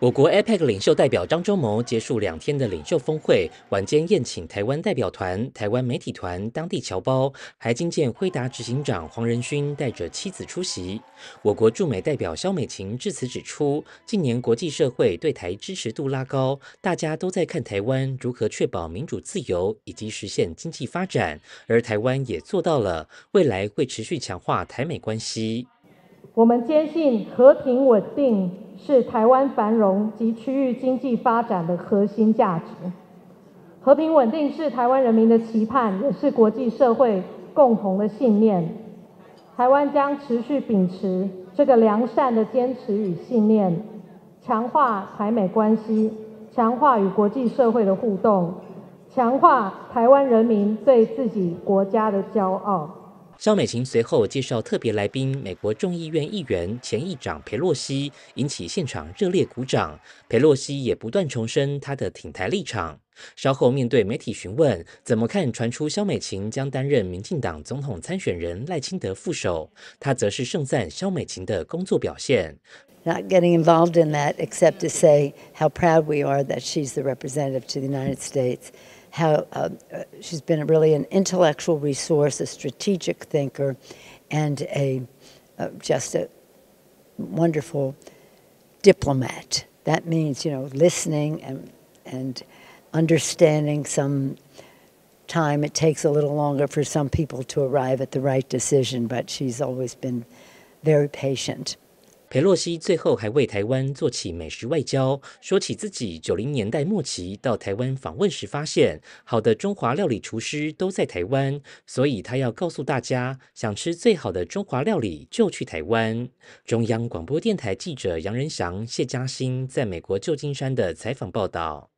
我国 APEC 领袖代表张忠谋结束两天的领袖峰会，晚间宴请台湾代表团、台湾媒体团、当地侨胞，还觐见辉达执行长黄仁勋带着妻子出席。我国驻美代表肖美琴致辞指出，近年国际社会对台支持度拉高，大家都在看台湾如何确保民主自由以及实现经济发展，而台湾也做到了，未来会持续强化台美关系。我们坚信和平稳定是台湾繁荣及区域经济发展的核心价值。和平稳定是台湾人民的期盼，也是国际社会共同的信念。台湾将持续秉持这个良善的坚持与信念，强化台美关系，强化与国际社会的互动，强化台湾人民对自己国家的骄傲。肖美琴随后介绍特别来宾，美国众议院议员前议长佩洛西，引起现场热烈鼓掌。佩洛西也不断重申他的挺台立场。稍后面对媒体询问，怎么看传出肖美琴将担任民进党总统参选人赖清德副手，他则是盛赞肖美琴的工作表现。Not getting involved in that, except to say how proud we are that she's the representative to the United States. How uh, she's been really an intellectual resource, a strategic thinker, and a uh, just a wonderful diplomat. That means, you know, listening and and understanding some time it takes a little longer for some people to arrive at the right decision, but she's always been very patient. 裴洛西最后还为台湾做起美食外交，说起自己九零年代末期到台湾访问时，发现好的中华料理厨师都在台湾，所以他要告诉大家，想吃最好的中华料理就去台湾。中央广播电台记者杨仁祥、谢嘉欣在美国旧金山的采访报道。